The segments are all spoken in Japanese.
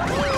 어.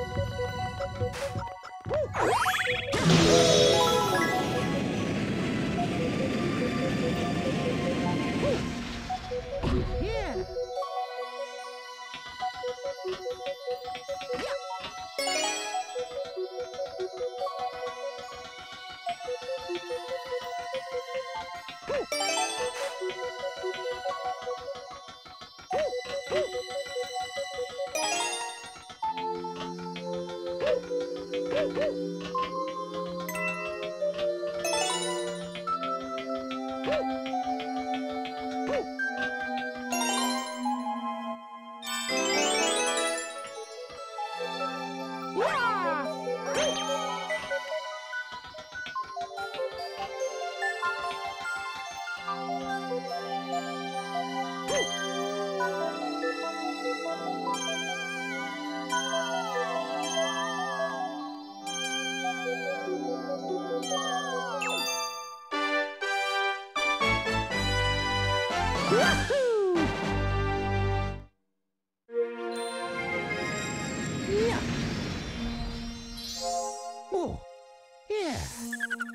Yeah. Wahoo! Yeah. Oh, you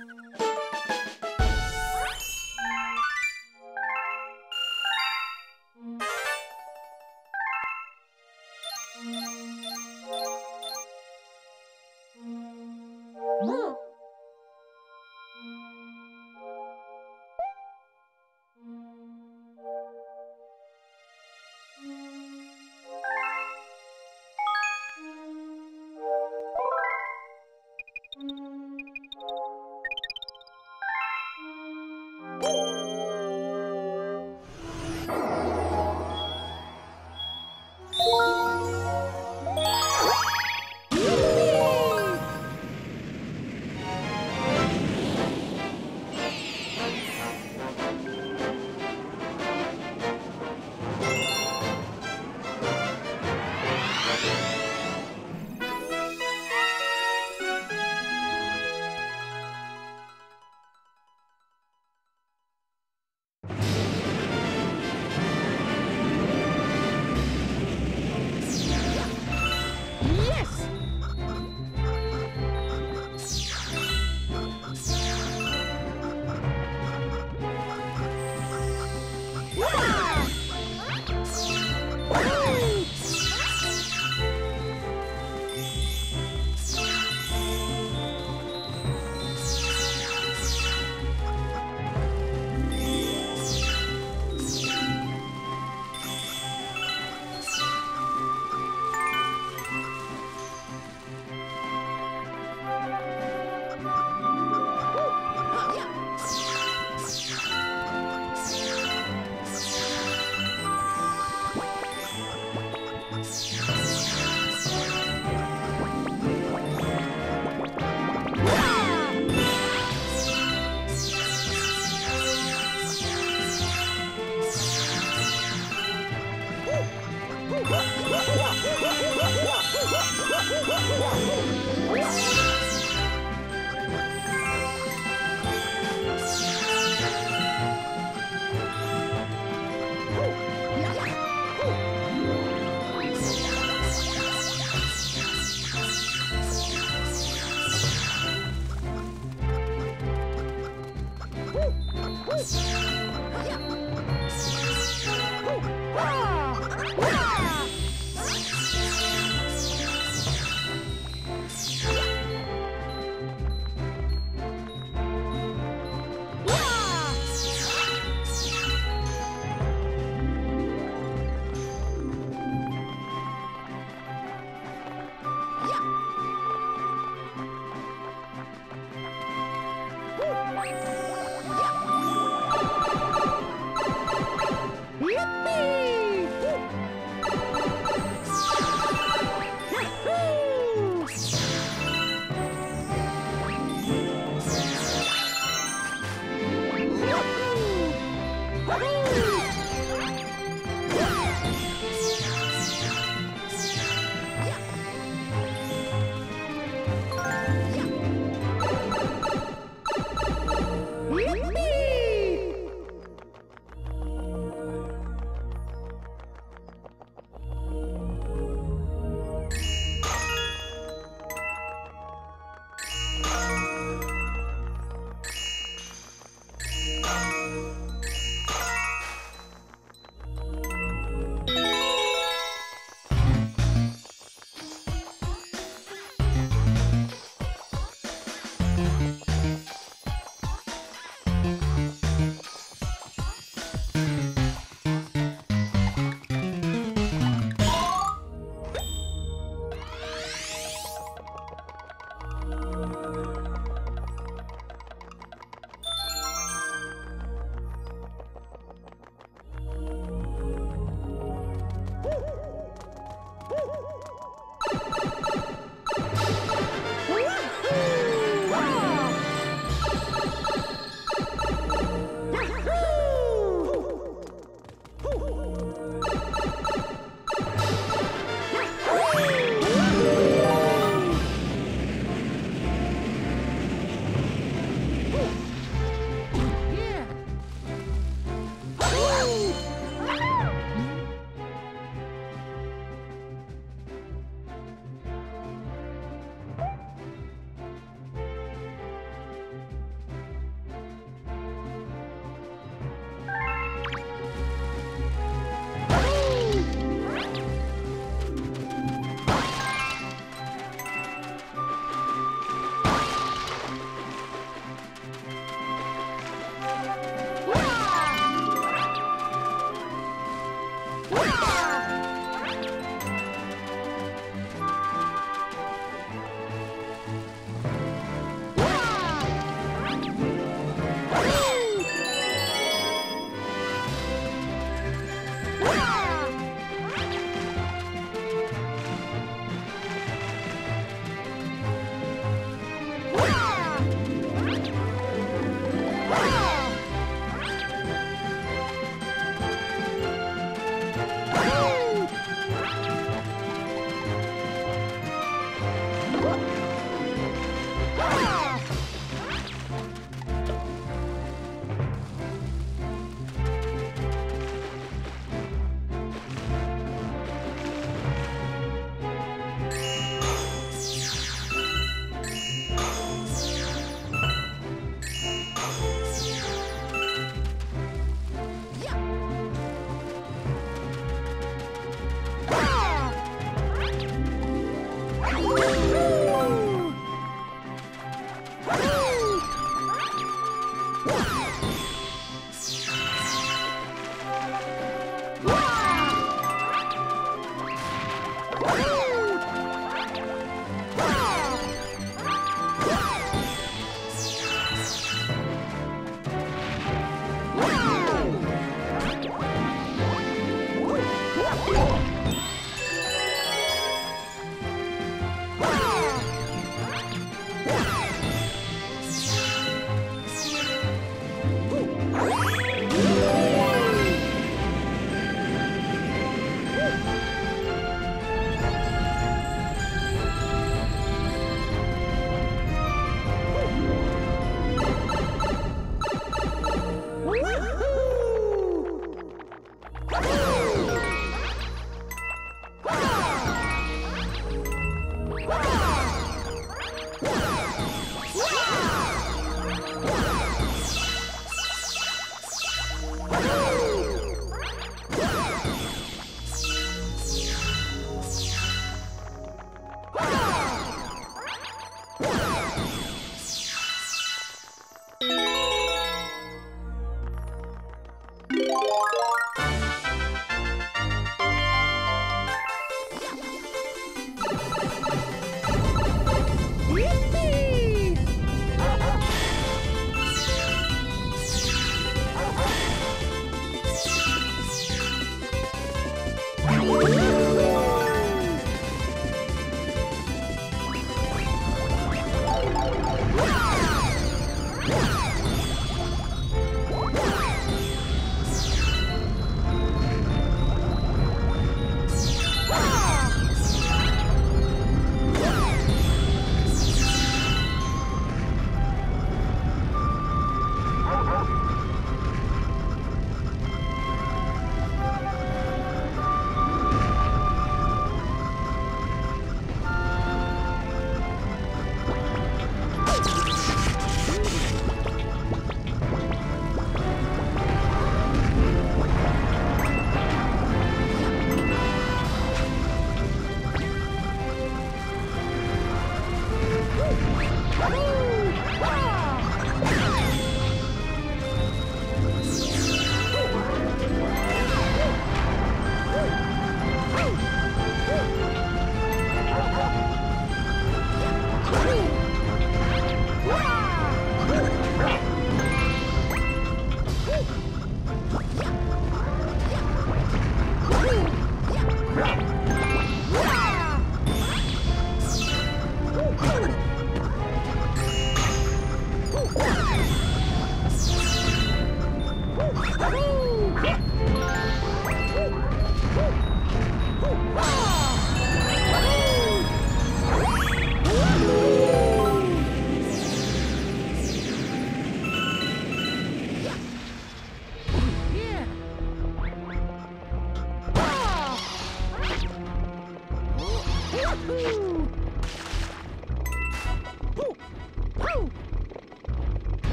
Bye.